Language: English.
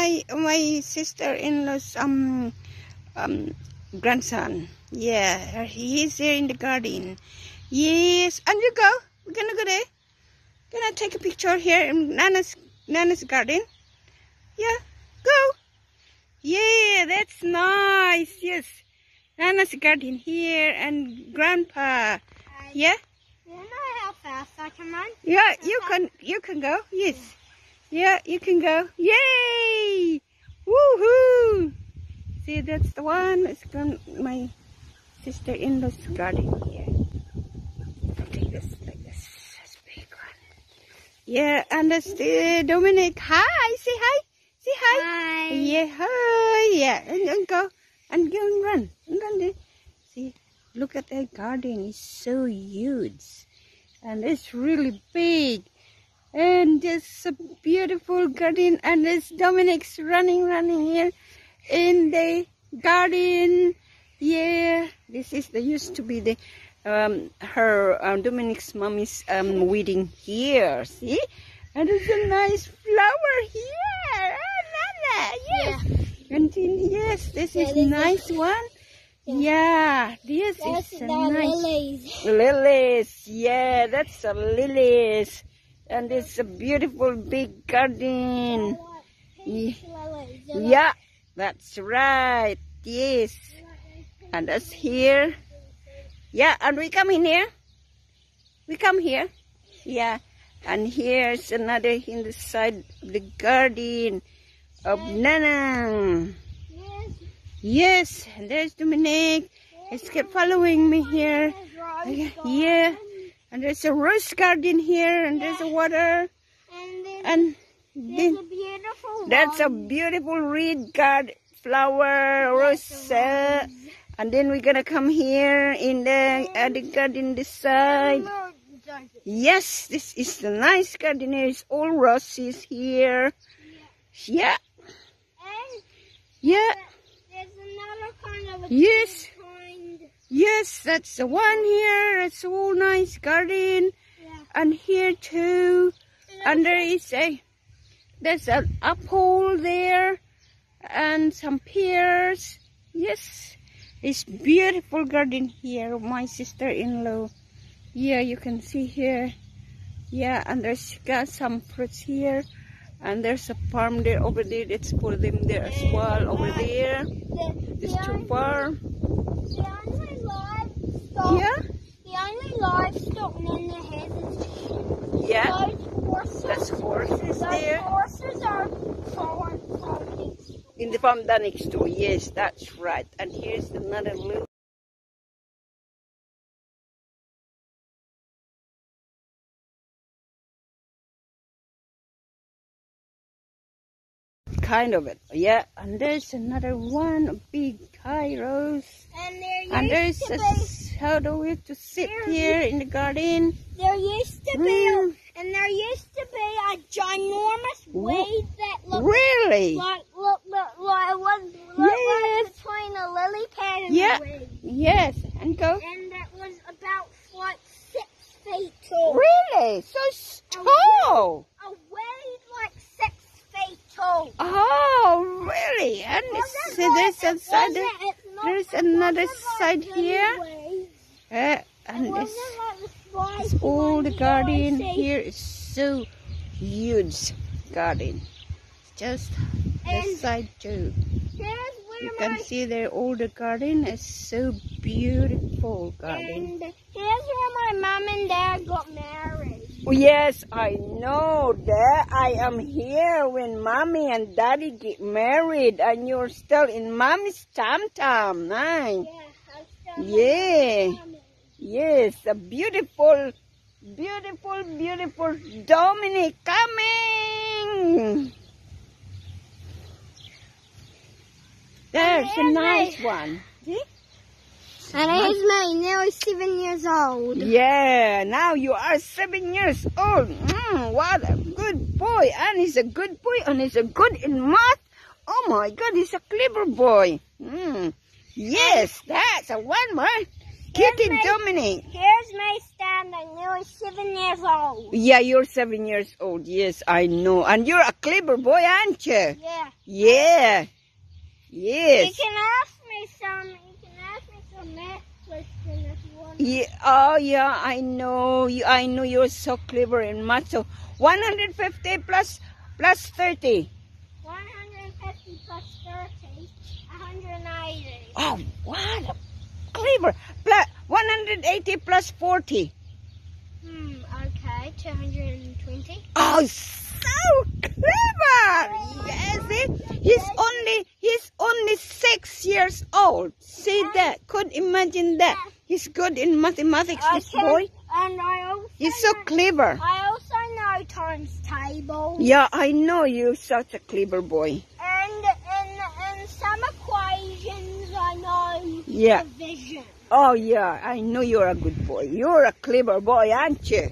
My my sister-in-law's um um grandson. Yeah, he's here in the garden. Yes, and you go. We're gonna go there. Gonna take a picture here in Nana's Nana's garden. Yeah, go. Yeah, that's nice. Yes, Nana's garden here and Grandpa. Yeah. You know how fast I can run? Yeah, you can you can go. Yes. Yeah, you can go. Yay! Woohoo! See, that's the one. It's from my sister-in-law's garden here. Take this like this. That's big one. Yeah, and that's the Dominic. Hi, say hi. Say hi. Hi. Yeah, hi. Yeah, and, and go and go and run. And run there. See, look at that garden. It's so huge. And it's really big. And it's a beautiful garden. And it's Dominic's running, running here in the garden. Yeah, this is the used to be the um her um, Dominic's mommy's um wedding here. See, and it's a nice flower here. Oh, Nana, yes. And then, yes, this Yeah, is this is- nice one. Yeah, this That's is a nice lilies. lilies. Yeah, that's a lilies, and it's a beautiful big garden. Yeah, that's right. Yes, and that's here. Yeah, and we come in here. We come here. Yeah, and here's another in the side of the garden of Nana. Yes, there's Dominic. He's kept following me here. yeah. And there's a rose garden here, and there's a water, And and there's then a beautiful that's a beautiful reed garden, flower rose. uh, And then we're gonna come here in the uh, the garden this side. Yes, this is the nice garden. It's all roses here. Yeah, And yeah, there's another kind of a Yes. That's the one here. It's all nice garden. Yeah. And here too. And there is a there's an apple there and some pears. Yes, it's beautiful garden here. My sister-in-law. Yeah, you can see here. Yeah, and there's got some fruits here. And there's a farm there over there. Let's put them there as well over there. The, It's the, too only, far. the only livestock. Yeah, The only livestock in the head is yeah. those horses. There's horses Those there. horses are products. In the farm down next door. Yes, that's right. And here's another little. Kind of it, yeah. And there's another one, a big rose. And there And there's to a be, shadow to sit There here in the garden. there used to be, Mm. and there used to be a ginormous wave that looked Really? like look look like it was Yes. like between a lily pad and Yeah. a wave, Yes. And go. and that was about like six feet tall. Really? So tall. A wave like six feet tall. Oh, really? And Wasn't so there's a side. wasn't- it's not- there's another side here. Uh, and it's, wasn't like the slides it's all the garden here is so huge garden. Just this side too. You can my see there all the garden is so beautiful garden. and here's where my mom and dad got married. Oh, yes, I know that I am here when mommy and daddy get married and you're still in mommy's tam tam. Nice. Yeah, Yeah. Yes, a beautiful, beautiful, beautiful Dominic coming. There's a nice one. See? And here's me, nearly seven years old. Yeah, now you are seven years old. Mm, what a good boy. And he's a good boy and he's a good in math. Oh my God, he's a clever boy. Mm. Yes, that's a one more. Cutie me. Dominic. Here's me standing, nearly seven years old. Yeah, you're seven years old. Yes, I know. And you're a clever boy, aren't you? Yeah. Yeah. Yes. You can ask me some. You can ask me some math questions if you want. Yeah. Oh, yeah. I know. You. I know you're so clever in math. So, 150 plus plus 30. 150 plus 30, 180. Oh, what a clever. Plus 180 plus 40. Hmm. Okay. 220. Oh, so clever! Yes, see? he's only he's only six years old. See that? Could imagine that? He's good in mathematics, I this can- boy. And I also. He's so know, clever. I also know times table. Yeah, I know you're such a clever boy. And in in some equations, I know Yeah. division. Oh yeah, I know you're a good boy. You're a clever boy, aren't you?